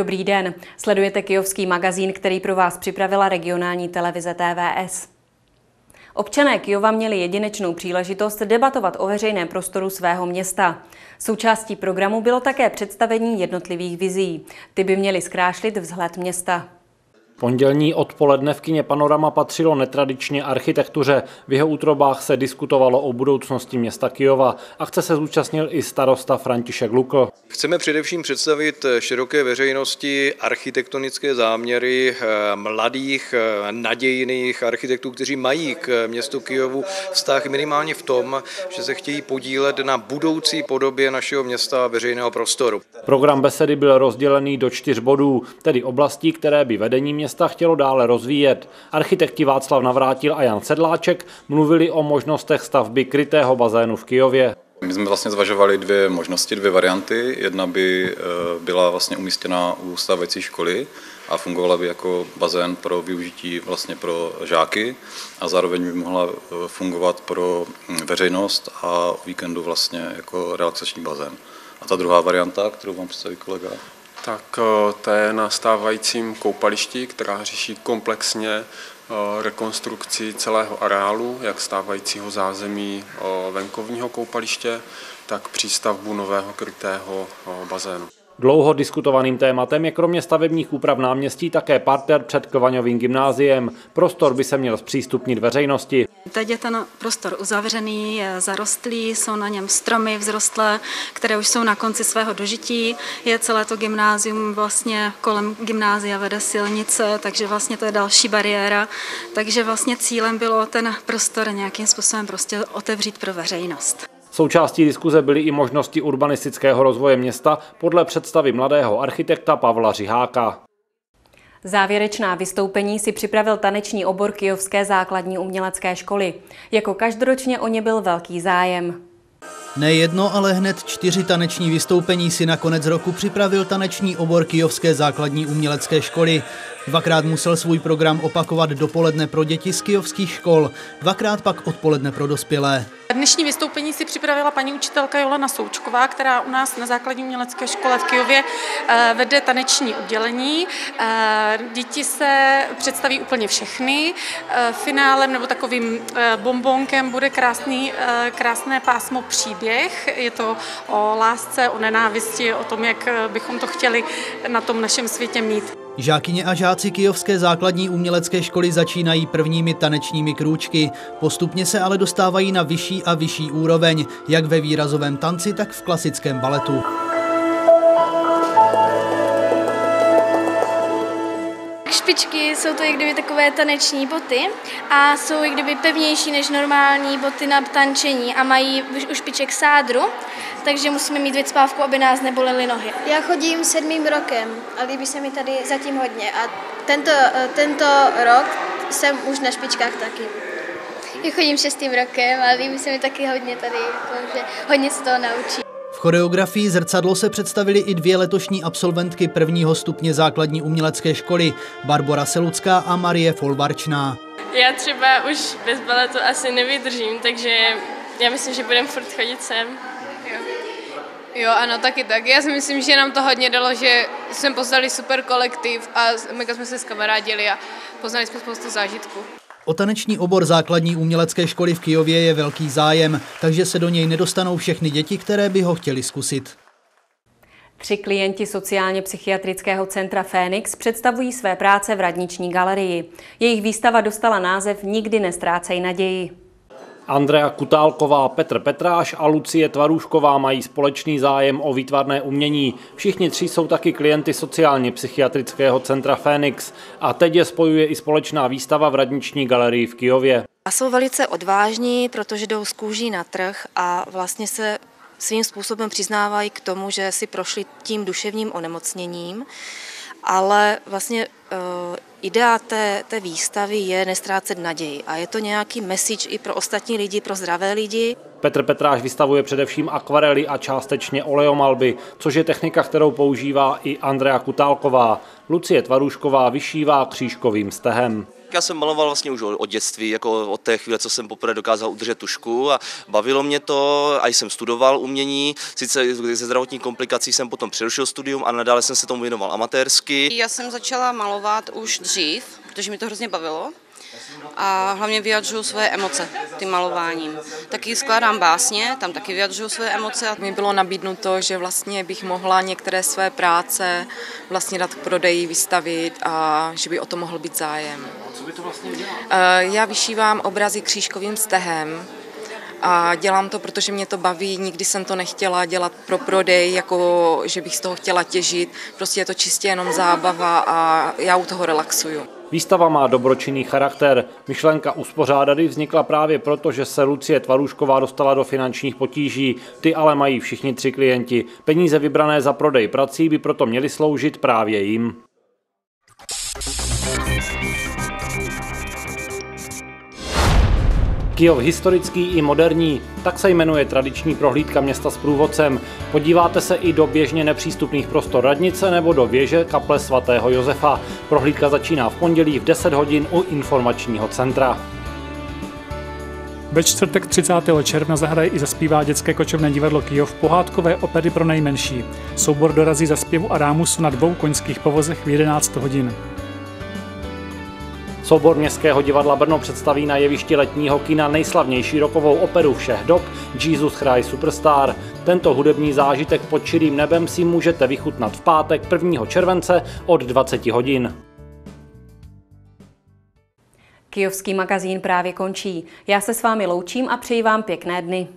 Dobrý den, sledujete Kijovský magazín, který pro vás připravila regionální televize TVS. Občané Kijova měli jedinečnou příležitost debatovat o veřejném prostoru svého města. Součástí programu bylo také představení jednotlivých vizí. Ty by měly zkrášlit vzhled města. Pondělní odpoledne v kině Panorama patřilo netradičně architektuře. V jeho útrobách se diskutovalo o budoucnosti města Kijova. Akce se zúčastnil i starosta František Lukl. Chceme především představit široké veřejnosti architektonické záměry eh, mladých, eh, nadějných architektů, kteří mají k městu Kijovu vztah minimálně v tom, že se chtějí podílet na budoucí podobě našeho města a veřejného prostoru. Program besedy byl rozdělený do čtyř bodů, tedy oblastí, které by vedení města města chtělo dále rozvíjet. Architekti Václav Navrátil a Jan Sedláček mluvili o možnostech stavby krytého bazénu v Kijově. My jsme vlastně zvažovali dvě možnosti, dvě varianty. Jedna by eh, byla vlastně umístěna u stávající školy a fungovala by jako bazén pro využití vlastně pro žáky a zároveň by mohla eh, fungovat pro hm, veřejnost a víkendu vlastně jako relaxační bazén. A ta druhá varianta, kterou vám představí kolega, tak eh, to je na stávajícím koupališti, která řeší komplexně eh, rekonstrukci celého areálu, jak stávajícího zázemí eh, venkovního koupaliště, tak přístavbu nového krytého bazénu. Dlouho diskutovaným tématem je kromě stavebních úprav náměstí také parter před Kvaňovým gymnáziem. Prostor by se měl zpřístupnit veřejnosti. Teď je ten prostor uzavřený, je zarostlý, jsou na něm stromy vzrostlé, které už jsou na konci svého dožití. Je celé to gymnázium vlastně kolem gymnázia vede silnice, takže vlastně to je další bariéra. Takže vlastně cílem bylo ten prostor nějakým způsobem prostě otevřít pro veřejnost. Součástí diskuze byly i možnosti urbanistického rozvoje města podle představy mladého architekta Pavla Řiháka. Závěrečná vystoupení si připravil taneční obor Kijovské základní umělecké školy. Jako každoročně o ně byl velký zájem. Ne jedno, ale hned čtyři taneční vystoupení si na konec roku připravil taneční obor Kijovské základní umělecké školy. Dvakrát musel svůj program opakovat dopoledne pro děti z kijovských škol, dvakrát pak odpoledne pro dospělé. Dnešní vystoupení si připravila paní učitelka Jolena Součková, která u nás na základní umělecké škole v Kijově eh, vede taneční oddělení. Eh, děti se představí úplně všechny. Eh, finálem nebo takovým bombonkem bude krásný, krásné pásmo příběh. Je to o lásce, o nenávisti, o tom, jak bychom to chtěli na tom našem světě mít. Žákyně a žáci Kijovské základní umělecké školy začínají prvními tanečními krůčky. Postupně se ale dostávají na vyšší a vyšší úroveň, jak ve výrazovém tanci, tak v klasickém baletu. Špičky jsou to jak kdyby takové taneční boty a jsou jak kdyby pevnější než normální boty na tančení a mají u špiček sádru, takže musíme mít vycpávku, aby nás nebolely nohy. Já chodím sedmým rokem a líbí se mi tady zatím hodně a tento, tento rok jsem už na špičkách taky. Já chodím šestým rokem a líbí se mi taky hodně tady, že hodně se toho naučí. Choreografii Zrcadlo se představili i dvě letošní absolventky prvního stupně základní umělecké školy, Barbara Selucká a Marie Folvarčná. Já třeba už bez baletu asi nevydržím, takže já myslím, že budeme furt chodit sem. Jo, ano, taky tak. Já si myslím, že nám to hodně dalo, že jsme poznali super kolektiv a mega jsme se skamarádili a poznali jsme spoustu zážitků. O taneční obor základní umělecké školy v Kijově je velký zájem, takže se do něj nedostanou všechny děti, které by ho chtěli zkusit. Tři klienti sociálně psychiatrického centra Fénix představují své práce v radniční galerii. Jejich výstava dostala název Nikdy nestrácej naději. Andrea Kutálková, Petr Petráš a Lucie Tvarůšková mají společný zájem o výtvarné umění. Všichni tři jsou taky klienty sociálně psychiatrického centra Fénix a teď je spojuje i společná výstava v radniční galerii v Kijově. A jsou velice odvážní, protože jdou z kůží na trh a vlastně se svým způsobem přiznávají k tomu, že si prošli tím duševním onemocněním, ale vlastně uh, idea té, té výstavy je nestrácet naději a je to nějaký message i pro ostatní lidi, pro zdravé lidi. Petr Petráš vystavuje především akvarely a částečně oleomalby, což je technika, kterou používá i Andrea Kutálková. Lucie Tvarušková vyšívá křížkovým stehem. Já jsem maloval vlastně už od dětství, jako od té chvíle, co jsem poprvé dokázal udržet tušku a bavilo mě to a jsem studoval umění. Sice ze zdravotní komplikací jsem potom přerušil studium a nadále jsem se tomu věnoval amatérsky. Já jsem začala malovat už dřív, protože mi to hrozně bavilo a hlavně vyjadřuju své emoce tím malováním. Taky skládám básně, tam taky vyjadřuju své emoce. Mi bylo nabídnuto, že vlastně bych mohla některé své práce vlastně dát k prodeji, vystavit a že by o to mohl být zájem. Co by to vlastně dělalo? Já vyšívám obrazy křížkovým stehem, a dělám to, protože mě to baví, nikdy jsem to nechtěla dělat pro prodej, jako že bych z toho chtěla těžit, prostě je to čistě jenom zábava a já u toho relaxuju. Výstava má dobročinný charakter. Myšlenka uspořádady vznikla právě proto, že se Lucie Tvarušková dostala do finančních potíží. Ty ale mají všichni tři klienti. Peníze vybrané za prodej prací by proto měly sloužit právě jim. Kyjov historický i moderní, tak se jmenuje tradiční prohlídka města s průvodcem. Podíváte se i do běžně nepřístupných prostor radnice nebo do věže kaple svatého Josefa. Prohlídka začíná v pondělí v 10 hodin u informačního centra. Ve čtvrtek 30. června zahraje i zaspívá dětské kočovné divadlo Kijov pohádkové opery pro nejmenší. Soubor dorazí za zpěvu a rámusu na dvou koňských povozech v 11 hodin. Soubor Městského divadla Brno představí na jevišti letního kina nejslavnější rokovou operu všech dob Jesus Christ Superstar. Tento hudební zážitek pod čirým nebem si můžete vychutnat v pátek 1. července od 20 hodin. Kijovský magazín právě končí. Já se s vámi loučím a přeji vám pěkné dny.